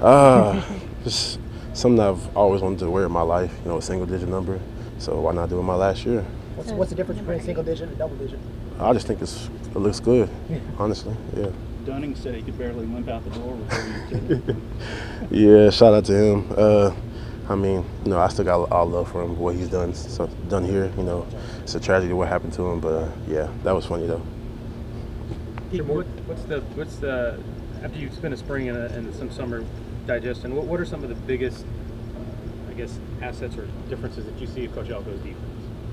Uh, just something I've always wanted to wear in my life. You know, a single digit number. So why not do it my last year? What's, what's the difference between single digit and double digit? I just think it's it looks good. Honestly, yeah. Dunning said he could barely limp out the door before you did. Yeah, shout out to him. Uh, I mean, you know, I still got all love for him, what he's done so, done here. You know, it's a tragedy what happened to him, but uh, yeah, that was funny though. Pete, what, what's the what's the after you spend a spring and, a, and some summer digesting? What, what are some of the biggest, uh, I guess, assets or differences that you see of Coach Elko's defense?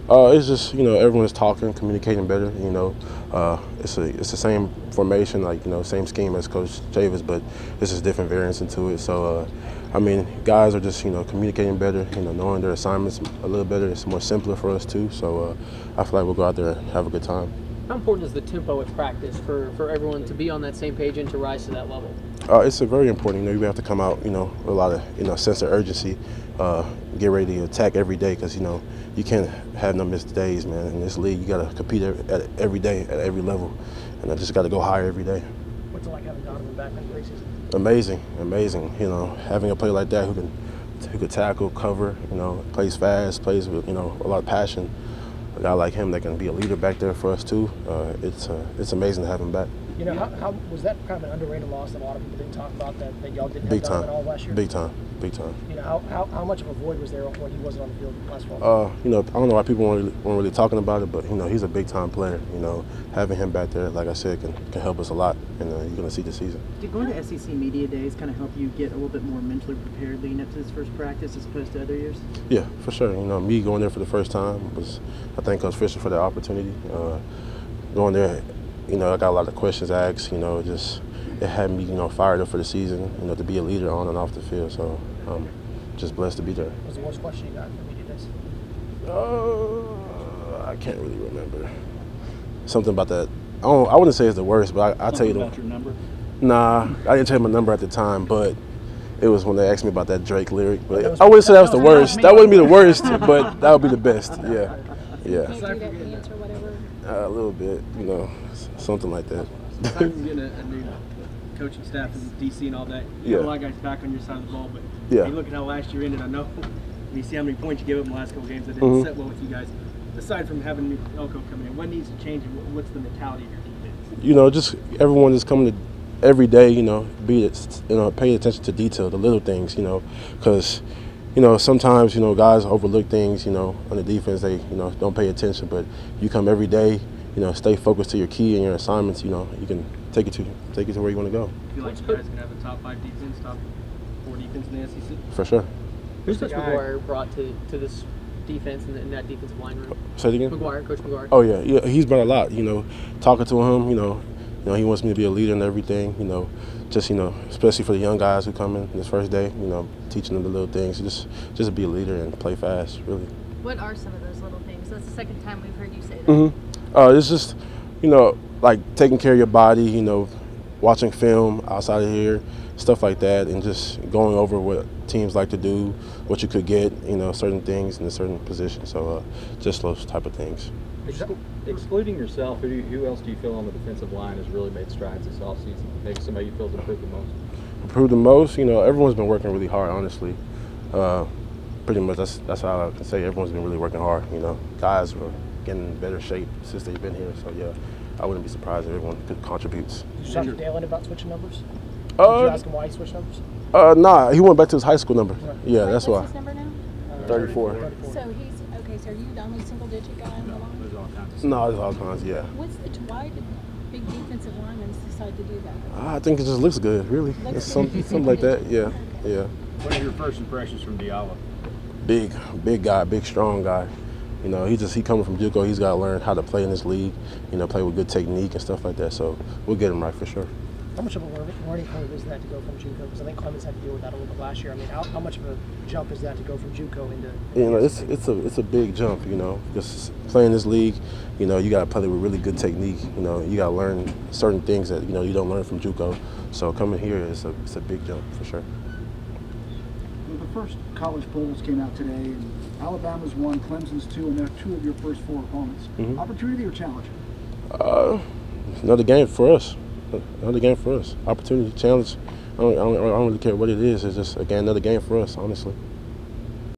Uh, it's just you know everyone's talking, communicating better. You know, uh, it's a it's the same formation, like you know, same scheme as Coach Chavis, but this is different variants into it. So, uh, I mean, guys are just you know communicating better. You know, knowing their assignments a little better. It's more simpler for us too. So, uh, I feel like we'll go out there and have a good time. How important is the tempo at practice for, for everyone to be on that same page and to rise to that level? Uh, it's a very important. You know, you have to come out, you know, with a lot of, you know, sense of urgency. Uh, get ready to attack every day because you know you can't have no missed days, man. In this league, you got to compete every, at every day at every level, and I just got to go higher every day. What's it like having Donovan back in preseason? Amazing, amazing. You know, having a player like that who can who could tackle, cover, you know, plays fast, plays with you know a lot of passion. A guy like him that can be a leader back there for us too. Uh, it's uh, it's amazing to have him back. You know, how, how was that kind of an underrated loss that a lot of people didn't talk about that, that y'all didn't Big have Donovan all last year? Big time. Big time. You know, how, how, how much of a void was there when he wasn't on the field last fall? Uh, you know, I don't know why people weren't really, weren't really talking about it, but you know, he's a big time player. You know, having him back there, like I said, can, can help us a lot, and uh, you're gonna see the season. Did going to SEC media days kind of help you get a little bit more mentally prepared leading up to this first practice as opposed to other years? Yeah, for sure. You know, me going there for the first time was, I thank Coach Fisher for that opportunity. Uh, going there, you know, I got a lot of questions asked. You know, just it had me, you know, fired up for the season. You know, to be a leader on and off the field. So, um, just blessed to be there. What was the worst question you got from media days? Uh, I can't really remember. Something about that. I, don't, I wouldn't say it's the worst, but I, I'll tell you Something the. about your number. Nah, I didn't tell you my number at the time, but it was when they asked me about that Drake lyric. But was- I wouldn't say that was the worst. That wouldn't be the worst, but that would be the best. Yeah, yeah, Can't do that dance or whatever. uh, a little bit, you know, something like that. Aside from get a, a new coaching staff in DC and all that, you Yeah. a lot of guys back on your side of the ball, but Yeah. you look at how last year ended, I know, you see how many points you gave up in the last couple games that didn't Mhm. set well with you guys. Aside from having new Elko coming in, what needs to change and what's the mentality of your defense? You know, just everyone is coming to every day. You know, be it, you know, pay attention to detail, the little things. You know, because you know sometimes you know guys overlook things. You know, on the defense they you know don't pay attention, but you come every day. You know, stay focused to your key and your assignments. You know, you can take it to take it to where you want to go. feel like you guys can have a top five defense, top four defense in the SEC? For sure. Who's the Coach guy- McGuire brought to, to this defense and in that defensive line room? Say it again. McGuire, Coach McGuire. Oh yeah, yeah. He's brought a lot. You know, talking to him. You know, you know he wants me to be a leader and everything. You know, just you know, especially for the young guys who come in this first day. You know, teaching them the little things. Just just be a leader and play fast. Really. What are some of those little things? That's the second time we've heard you say that. hmm Uh, it's just, you know, like taking care of your body. You know, watching film outside of here, stuff like that, and just going over what teams like to do, what you could get. You know, certain things in a certain position. So, uh, just those type of things. Exclu- Excluding yourself, who, do you, who else do you feel on the defensive line has really made strides this offseason? Maybe somebody you feel has improved the most? improved the most. You know, everyone's been working really hard. Honestly, uh, pretty much that's that's how I can say everyone's been really working hard. You know, guys were getting in better shape since they've been here. So yeah, I wouldn't be surprised if everyone could contributes. Did you talk to Daylon about switching numbers? Did you Uh, ask him why he switched numbers? uh, nah, he went back to his high school number. Yeah, Wait, that's what's why. his number now? Uh, 34. 34. So he's okay. So are you the only single digit guy in the line? There's all kinds of No, there's all kinds. Yeah, What's the why did big defensive linemen decide to do that? I think it just looks good. Really, Looks it's some, something like that. Yeah, yeah. What are your first impressions from Diallo? Big, big guy, big strong guy. You know, he just he coming from JUCO. He's got to learn how to play in this league. You know, play with good technique and stuff like that. So we'll get him right for sure. How much of a learning curve is that to go from JUCO? Because I think Clemens had to deal with that a little bit last year. I mean, how, how much of a jump is that to go from JUCO into? You know, it's it's a it's a big jump. You know, just playing this league. You know, you got to play with really good technique. You know, you got to learn certain things that you know you don't learn from JUCO. So coming here is a it's a big jump for sure. The first college polls came out today, and Alabama's one, Clemson's two, and they're two of your first four opponents. Mhm. Opportunity or challenge? Uh, another game for us. Another game for us. Opportunity, challenge. I don't, I don't, I don't really care what it is. It's just again another game for us, honestly.